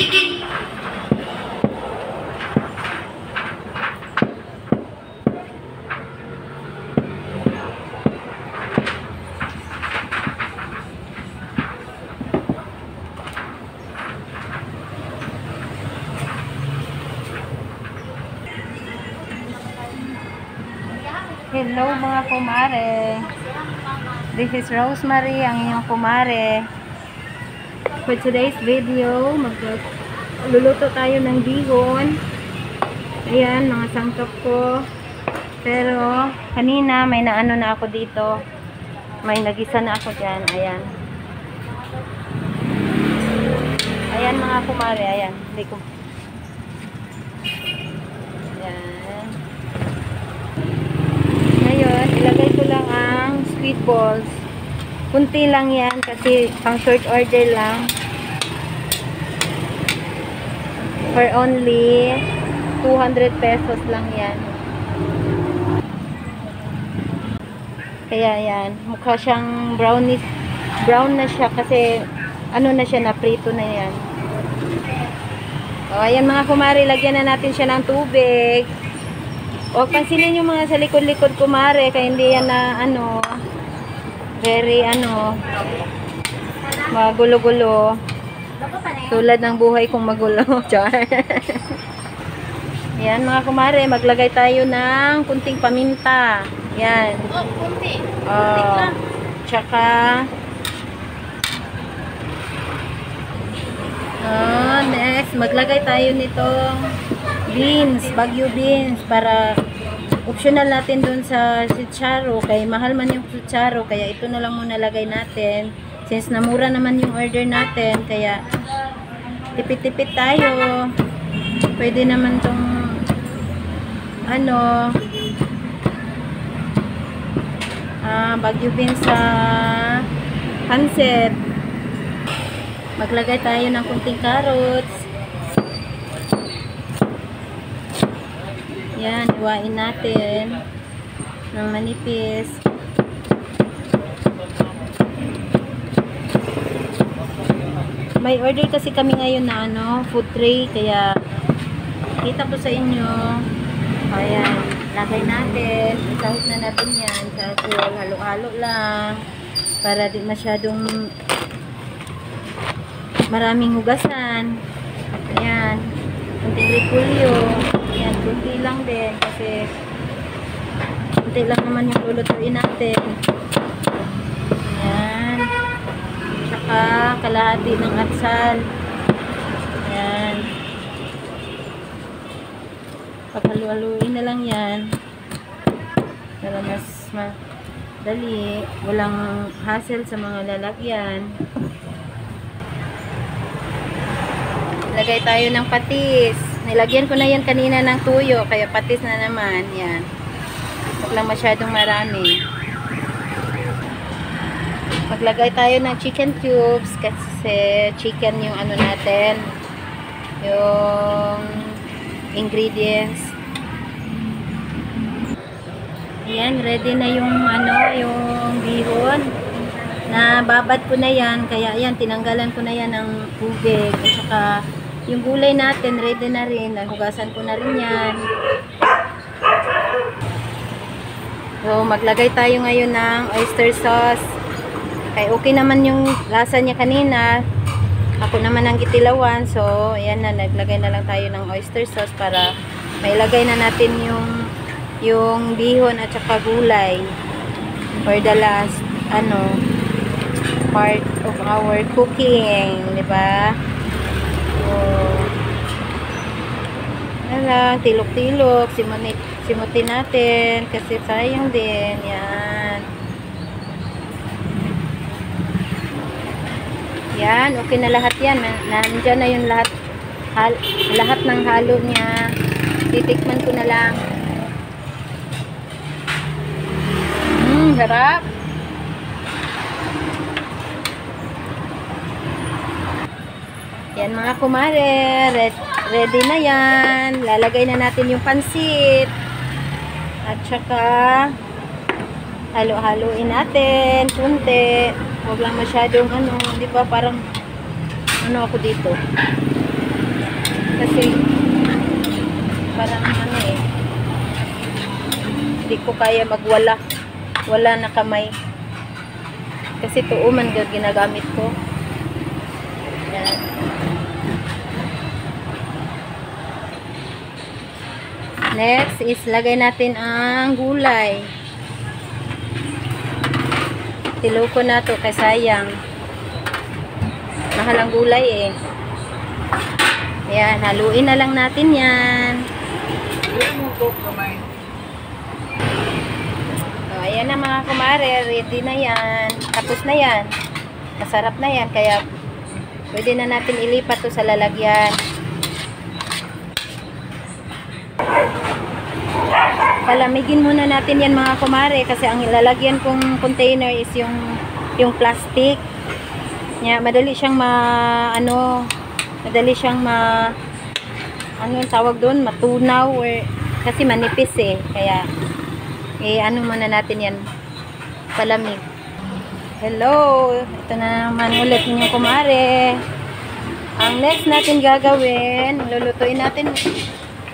Hello mga kumare. This is Rosemary, ang inyong kumare. For today's video, magluluto tayo ng bihon. Ayan, mga sangkap ko. Pero, kanina may naano na ako dito. May nagisa na ako dyan. Ayan. Ayan mga kumare, ayan. Hindi ko. Ayan. Ngayon, ilagay ko lang ang sweet balls. Kunti lang yan kasi pang short order lang. For only 200 pesos lang yan. Kaya yan, mukha siyang brownish, brown na siya kasi ano na siya, naprito na yan. O, ayan mga kumari, lagyan na natin siya ng tubig. Huwag pansinin yung mga sa likod-likod kumare, kaya hindi yan na ano, very ano, magulo-gulo. Tulad ng buhay kong magulo. Char. Yan mga kumare, maglagay tayo ng kunting paminta. Yan. Oh, kunti. Oh. Tsaka, oh, next, maglagay tayo nitong beans, bagyo beans, para optional natin dun sa sitsaro, kay mahal man yung sitsaro, kaya ito na lang muna lagay natin. Since namura naman yung order natin, kaya tipid-tipid tayo. Pwede naman tong ano, ah, bagyo beans sa pancit. Maglagay tayo ng kunting carrots. Yan, iwain natin ng manipis. May order kasi kami ngayon na ano, food tray, kaya kita ko sa inyo. Ayan, lagay natin. Isahot na natin yan. Sa halo-halo lang. Para di masyadong maraming hugasan. Ayan. Kunting repulyo. Kunti lang din. Kasi kunti lang naman yung lulutuin natin. Ayan. Tsaka kalahati ng atsal. Ayan. Paghalu-haluin na lang yan. Para mas madali. Walang hassle sa mga lalagyan. Lagay tayo ng patis. Nilagyan ko na yan kanina ng tuyo. Kaya patis na naman. Yan. Huwag lang masyadong marami. Maglagay tayo ng chicken cubes. Kasi chicken yung ano natin. Yung ingredients. Ayan, ready na yung ano, yung bihon. Na babad ko na yan, kaya ayan, tinanggalan ko na yan ng tubig. At saka, yung gulay natin, ready na rin. Nahugasan ko na rin yan. So, maglagay tayo ngayon ng oyster sauce. Kaya okay naman yung lasa niya kanina. Ako naman ang gitilawan. So, ayan na, naglagay na lang tayo ng oyster sauce para mailagay na natin yung yung bihon at saka gulay for the last ano part of our cooking, di ba? Yan lang, tilok-tilok, simunit, simutin natin kasi sayang din, yan. Yan, okay na lahat yan. Na- Nandyan na yung lahat, hal, lahat ng halo niya. Titikman ko na lang. Mmm, sarap. Yan mga kumare, ready na yan. Lalagay na natin yung pansit. At saka, halo-haloin natin, kunti. Huwag lang masyadong ano, di ba parang, ano ako dito. kasi parang ano eh hindi ko kaya magwala wala na kamay kasi tuuman ga ginagamit ko yan next is lagay natin ang gulay tiloko na to kay sayang mahal ang gulay eh yan haluin na lang natin yan So, ayan na mga kumare, ready na yan. Tapos na yan. Masarap na yan, kaya pwede na natin ilipat to sa lalagyan. Palamigin muna natin yan mga kumare kasi ang lalagyan kong container is yung yung plastic. Nya, madali siyang ma ano, madali siyang ma ano yung tawag doon, matunaw or kasi manipis eh. Kaya eh ano muna natin yan palamig. Hello, ito na naman ulit ninyong kumare. Ang next natin gagawin, lulutuin natin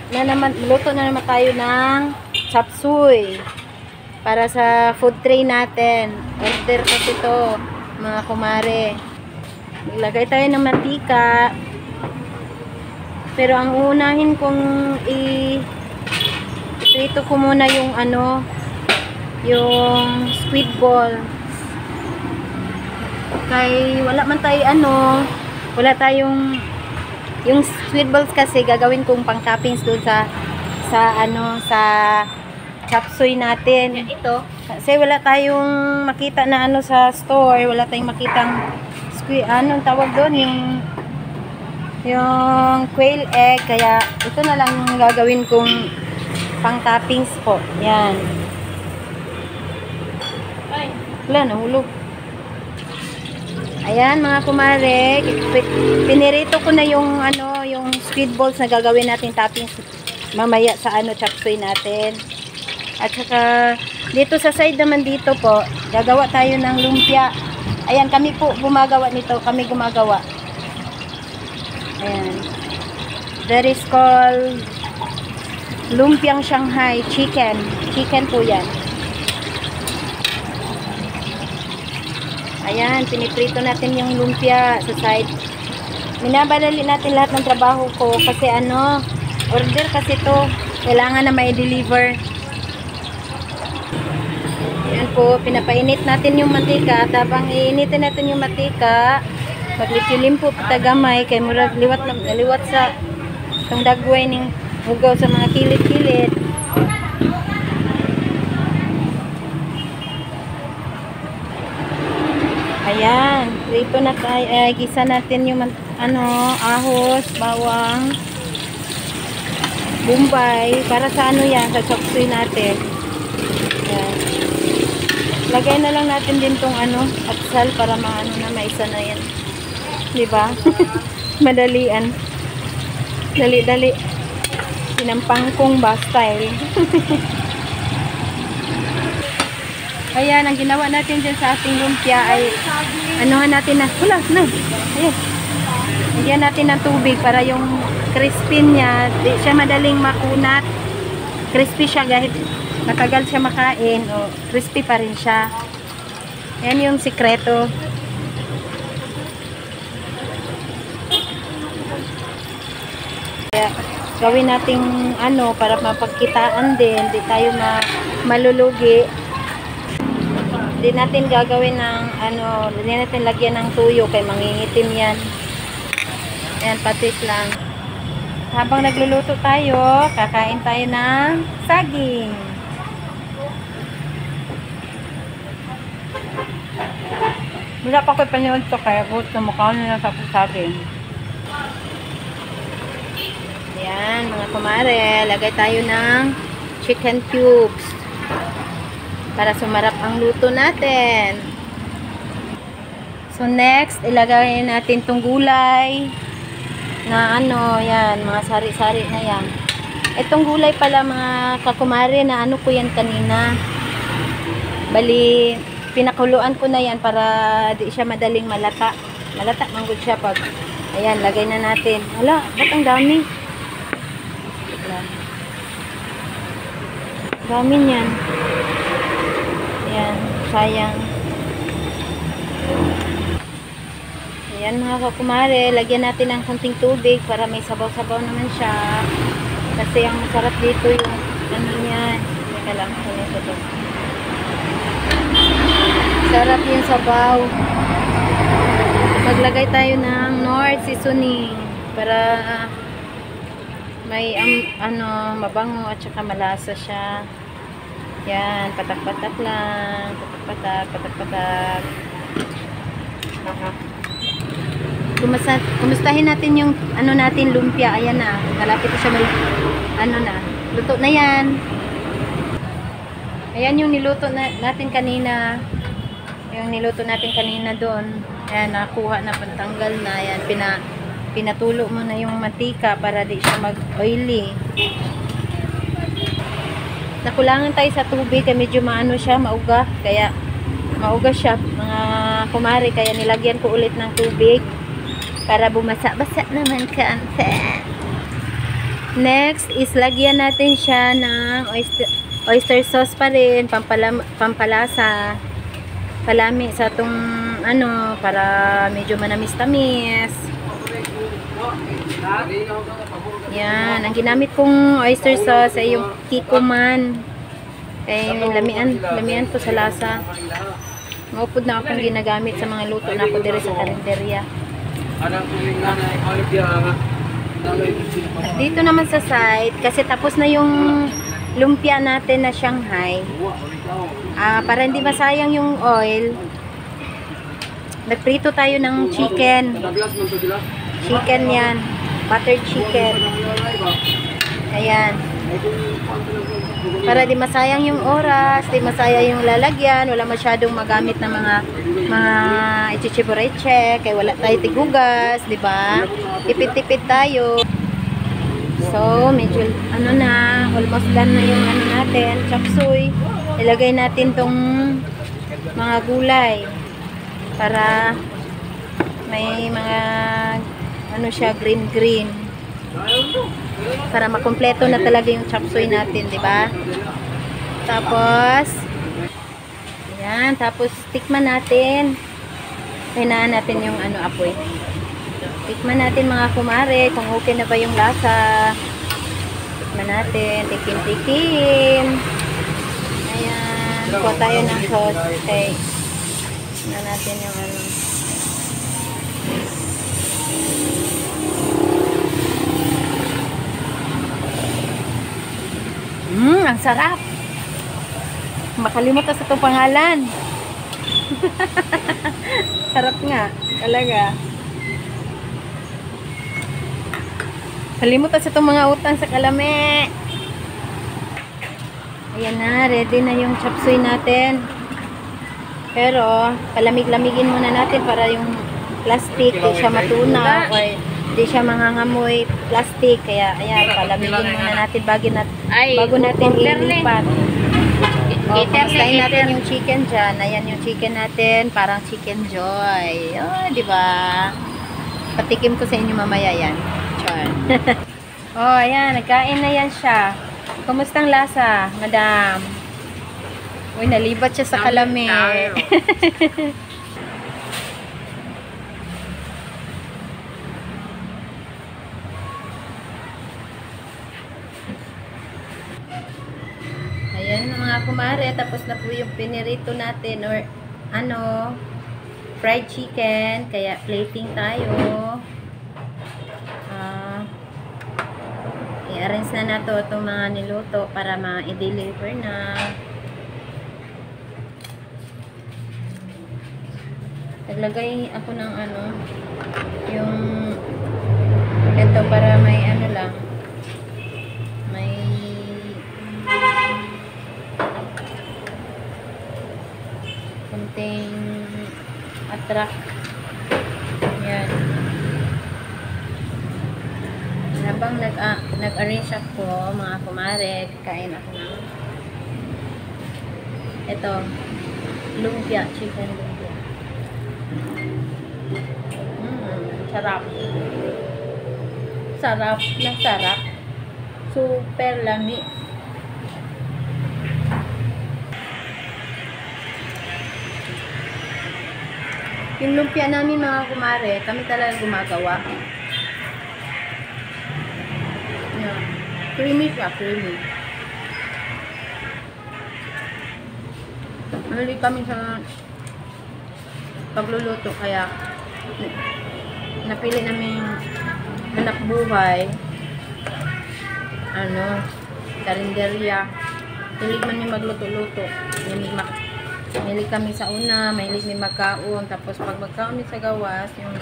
na naman, luto na naman tayo ng chapsuy para sa food tray natin. Order kasi ito, mga kumare. Ilagay tayo ng mantika. Pero ang unahin kong i iprito ko muna yung ano yung squid ball kay wala man tayo ano wala tayong yung squid balls kasi gagawin kong pang toppings doon sa sa ano sa chapsuy natin. Ito. Kasi wala tayong makita na ano sa store. Wala tayong makitang squid ano tawag doon? Yung yung quail egg. Kaya ito na lang yung gagawin kong pang toppings po. Yan. Wala nahulog. Ayan mga kumare pinirito ko na yung ano yung squid balls na gagawin natin toppings mamaya sa ano chapsuy natin at saka dito sa side naman dito po gagawa tayo ng lumpia ayan kami po gumagawa nito kami gumagawa Ayan. That is called lumpiang Shanghai chicken. Chicken po yan. Ayan, piniprito natin yung lumpia sa side. Minabalali natin lahat ng trabaho ko kasi ano, order kasi to. Kailangan na may deliver. Ayan po, pinapainit natin yung mantika. At habang iinitin natin yung mantika, Paglitilim po tagamay kay murag liwat liwat sa tong dagway ning hugaw sa mga kilid-kilid. Ayan, dito na tayo, eh, gisa natin yung ano, ahos, bawang, bumbay, para sa ano yan, sa chopsuey natin. Ayan. Lagay na lang natin din tong ano, atsal para maano na maisa na yan. Di ba? Madalian. Dali-dali. Sinampang kong ba style. Ayan, ang ginawa natin dyan sa ating lumpia ay anuhan natin na, wala, na. Ayan. Lagyan natin ng tubig para yung crispy niya, di siya madaling makunat. Crispy siya kahit matagal siya makain, o crispy pa rin siya. Ayan yung sikreto. Kaya gawin nating ano para mapagkitaan din, hindi tayo ma malulugi. Hindi natin gagawin ng ano, hindi natin lagyan ng tuyo kay mangingitim yan. Ayan, patis lang. Habang nagluluto tayo, kakain tayo ng saging. Wala pa ko panood to kaya gut na mukha na sa saging. Ayan, mga kumare, lagay tayo ng chicken cubes para sumarap ang luto natin. So next, ilagay natin tong gulay na ano, yan, mga sari-sari na yan. Itong gulay pala mga kakumare na ano ko yan kanina. Bali, pinakuluan ko na yan para di siya madaling malata. Malata manggod siya pag, ayan, lagay na natin. Hala, ba't ang dami? Dami niyan. Ayan, sayang. Ayan mga kakumare, lagyan natin ng konting tubig para may sabaw-sabaw naman siya. Kasi ang masarap dito yung ano niyan. Teka lang, kunin ko to. Sarap yung sabaw. Maglagay tayo ng North Seasoning para ah, may um, ano, mabango at saka malasa siya. Yan, patak-patak lang. Patak-patak, patak-patak. Kumusta, kumustahin natin yung ano natin lumpia. Ayan na. Malapit na siya mal, ano na. Luto na yan. Ayan yung niluto na, natin kanina. Yung niluto natin kanina doon. Ayan, nakuha na pantanggal na. Ayan, pina, pinatulo mo na yung matika para di siya mag-oily. Nakulangan tayo sa tubig kaya medyo maano siya, mauga. Kaya mauga siya mga kumari. Kaya nilagyan ko ulit ng tubig para bumasa-basa naman kaante. Next is lagyan natin siya ng oyster, oyster sauce pa rin, pampala, pampalasa. Palami sa tong ano, para medyo manamis-tamis. Yan, ang ginamit kong oyster sauce ay yung Kikoman. Kaya lamian, lamian ko sa lasa. Maupod na akong ginagamit sa mga luto na ako dire sa karinderya. At dito naman sa site, kasi tapos na yung lumpia natin na Shanghai. Ah, para hindi masayang yung oil, nagprito tayo ng chicken. Chicken yan. Buttered chicken. Ayan. Para di masayang yung oras, di masayang yung lalagyan, wala masyadong magamit na mga mga ichichibureche, kaya wala tayo tigugas, di ba? Tipid-tipid tayo. So, medyo ano na, almost done na yung ano natin, chapsuy. Ilagay natin tong mga gulay para may mga ano siya, green-green para makumpleto na talaga yung chapsuy natin, di ba? Tapos, yan, tapos tikman natin. Hinaan natin yung ano apoy. Tikman natin mga kumare kung okay na ba yung lasa. Tikman natin, tikim-tikim. Ayan, kuha tayo ng sauce. Okay. Tingnan natin yung ano. Mmm, ang sarap. Makalimot na sa itong pangalan. sarap nga. Talaga. Kalimot na sa itong mga utan sa kalame. Ayan na, ready na yung chapsuy natin. Pero, palamig-lamigin muna natin para yung plastic di siya matunaw or di siya mangangamoy plastic. Kaya, ayan, palamigin muna natin bago, nat bago natin na. ilipat. O, na, kamustahin natin yung chicken dyan. Ayan yung chicken natin, parang chicken joy. Oh, di ba? Patikim ko sa inyo mamaya yan. Char. oh, ayan, nagkain na yan siya. Kumusta ang lasa, madam? Uy, nalibat siya sa kalami. Ayan mga kumare, tapos na po yung pinirito natin or ano, fried chicken. Kaya plating tayo. Ah, i-arrange na nato itong mga niluto para ma-deliver na. Naglagay ako ng ano, yung ito para may ano lang, may konting attract. Yan. Habang nag ah, nag-arrange ako, mga kumare, kain ako ng ito, lumpia, chicken lumpia. Mm, sarap. Sarap na sarap. super lami. Yung lumpia namin mga kumare, kami talaga gumagawa. Creamy siya, creamy. Mahilig kami sa pagluluto kaya napili namin anak buhay. Ano karinderya. Hilig man yung magluto-luto. Hilig, hilig kami sa una mahilig may magkaon. Tapos pag magkaon sa gawas yung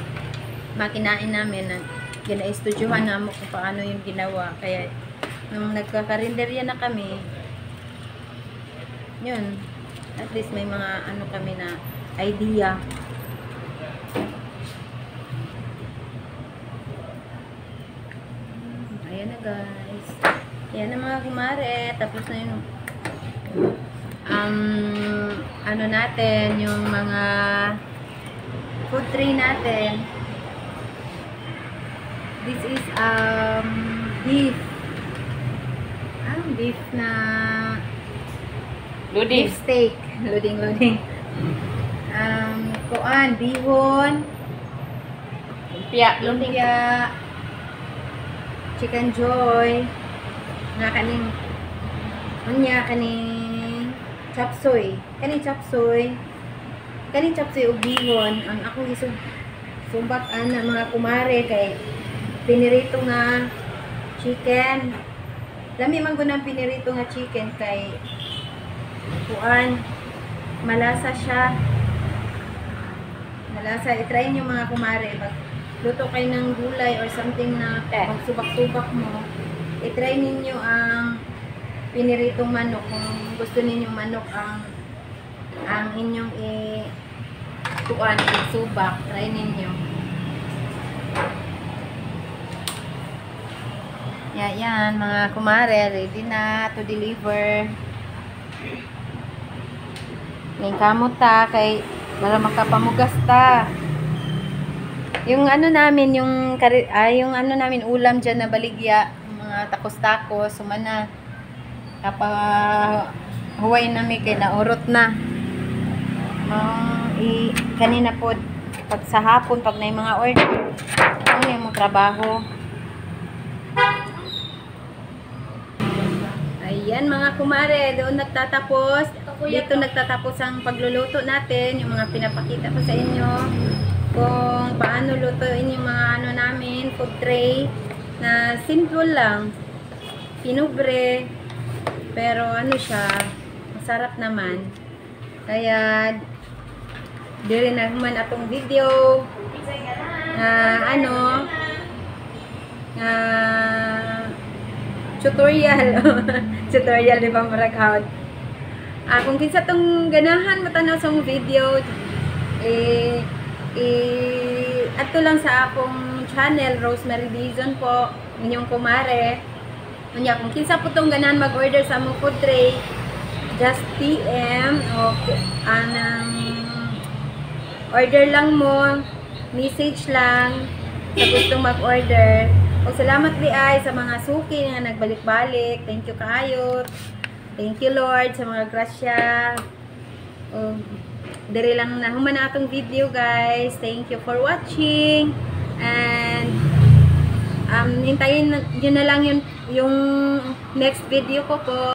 makinain namin na gina-estudyohan namin kung paano yung ginawa. Kaya nung nagkakarinderya na kami yun at least may mga ano kami na idea Ayan na guys. Ayan na mga kumare. Tapos na yung um, ano natin, yung mga food tray natin. This is um, beef. Beef na Ludi. beef steak. Loading, loading. Um, kuan, bihon, Lumpia. lumpia, chicken joy, nga kaning unya kaning chapsoy. Kaning chapsoy. Kaning chapsoy ug bihon ang akong isug sumbak ana mga kumare kay pinirito nga chicken. Lami man gud ang pinirito nga chicken kay kuan malasa siya. Malasa. I-try nyo mga kumare. Pag luto kayo ng gulay or something na Eh. magsubak-subak mo, i-try ninyo ang piniritong manok. Kung gusto ninyong manok ang ang inyong i tuan, subak, try ninyo. Yan, yan, mga kumare, ready na to deliver. Ngayon kamot kay para makapamugas ta. Yung ano namin, yung, ah, yung ano namin, ulam dyan na baligya, mga takos-takos, sumana. Kapa, huway namin kay naurot na. Mga, i, kanina po, pag sa hapon, pag na mga order, ano yung mga trabaho. Ayan mga kumare, doon nagtatapos. Dito nagtatapos ang pagluluto natin, yung mga pinapakita ko sa inyo. Kung paano lutuin yung mga ano namin, food tray, na simple lang. Pinubre, pero ano siya, masarap naman. Kaya, diri na naman atong video. Na ano, na tutorial. tutorial di ba maraghaw. Ah, kung kinsa tong ganahan mo tanaw sa video, eh, eh, ato lang sa akong channel, Rosemary Dizon po, inyong kumare. Kunya, kung kinsa po tong ganahan mag-order sa mong food tray, just PM o anang order lang mo, message lang sa gustong mag-order. O salamat di ay sa mga suki nga nagbalik-balik. Thank you kaayo. Thank you Lord sa mga grasya. O, diri lang na human atong video guys. Thank you for watching. And um, hintayin nyo na lang yun, yung next video ko po.